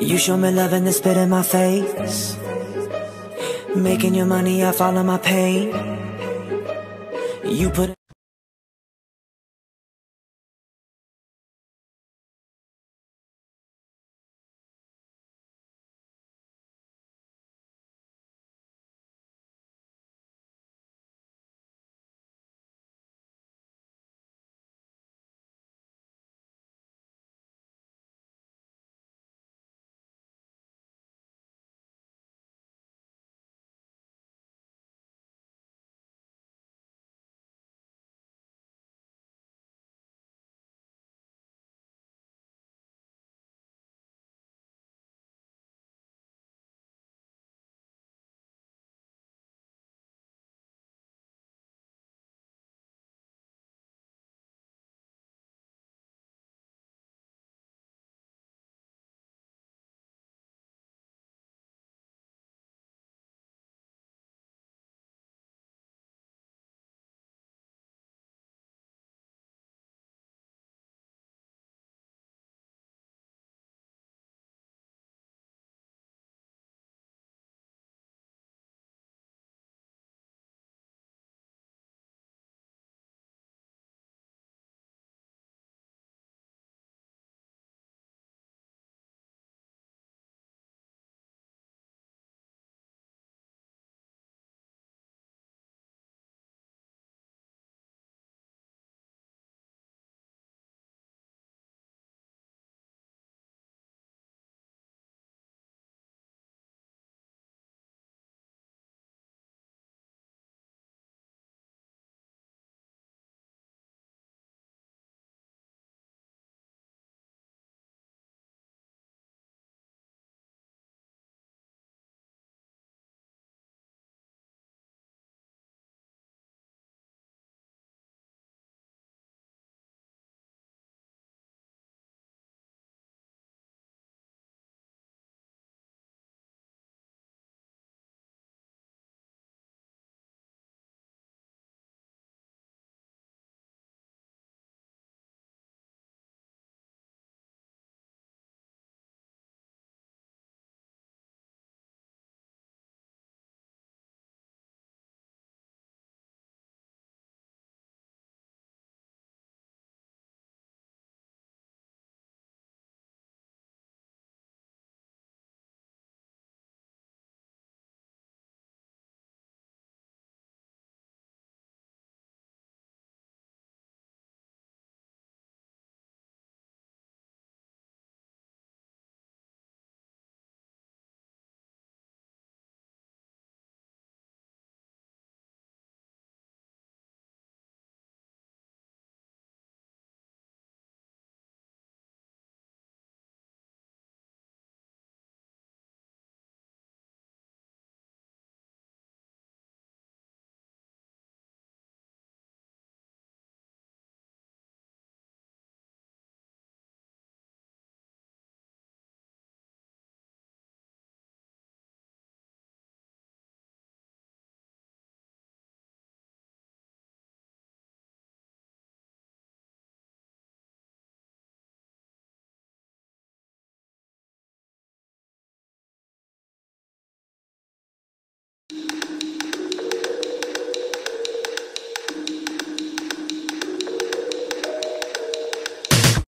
You show me love and then spit in my face. Making your money, I follow my pain. You put